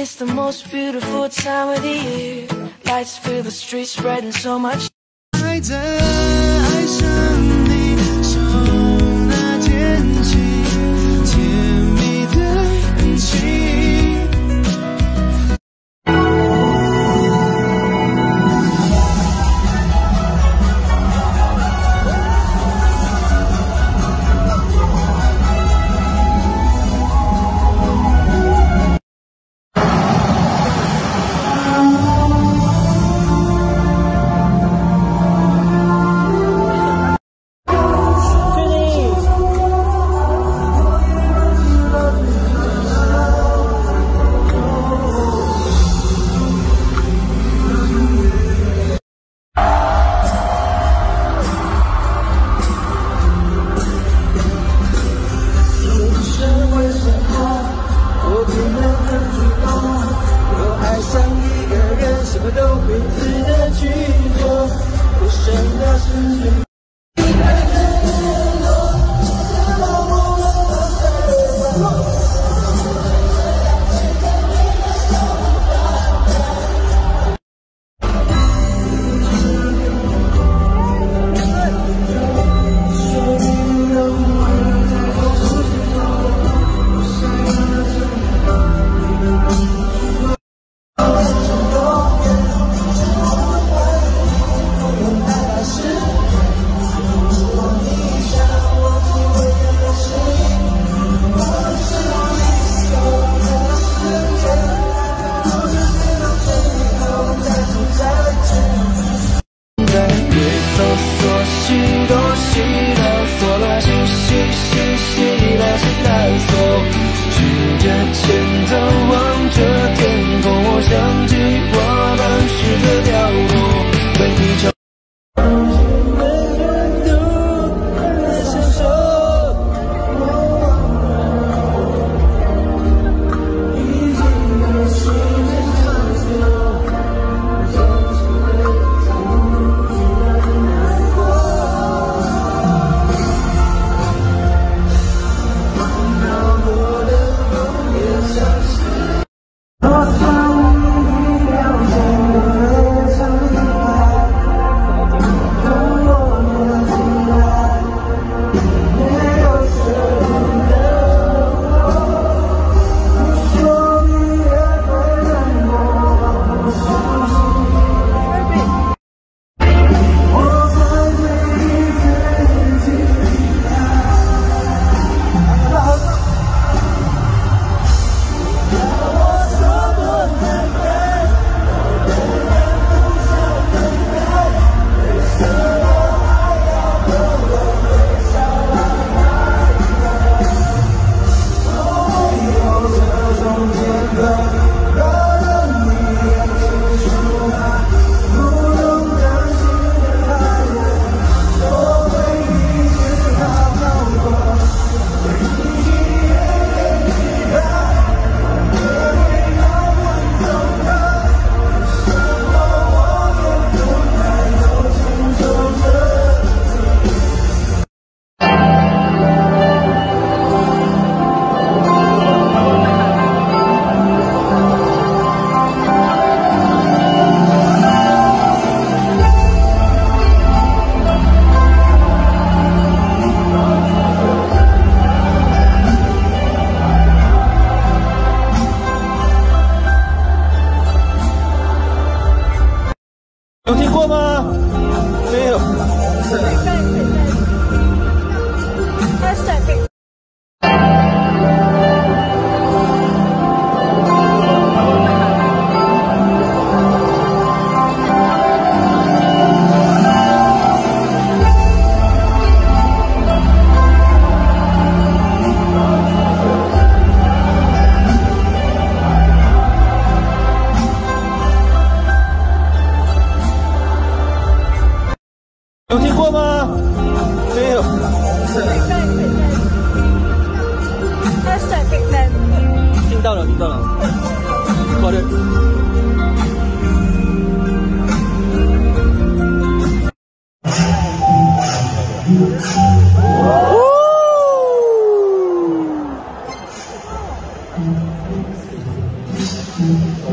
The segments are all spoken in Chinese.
It's the most beautiful time of the year. Lights fill the streets, spreading so much. Uh, I die, I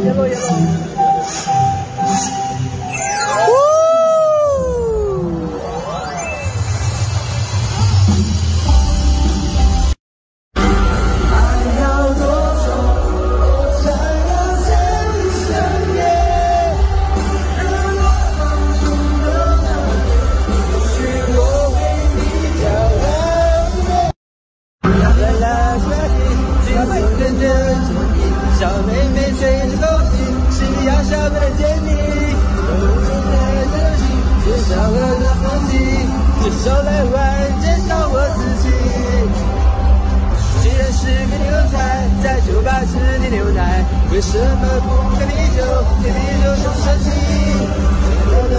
一路一路。长安的风景，这首来晚见少我自己。既然是给你，在酒吧，为什么不喝啤酒？喝啤酒伤身体。的